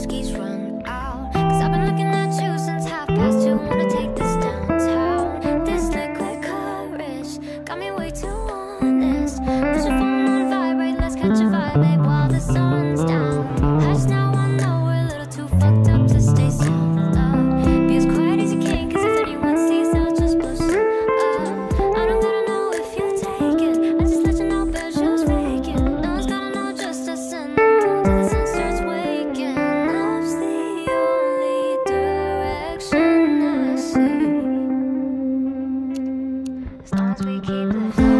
whiskey's run out. Cause I've been looking at you. as we keep it.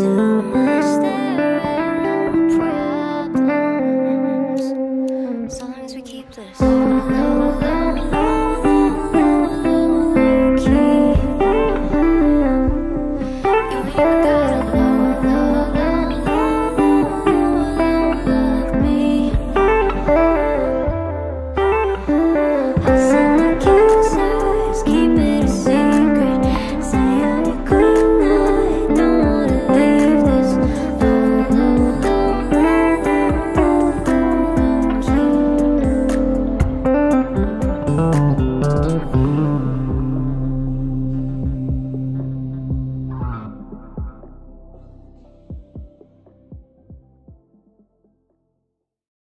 to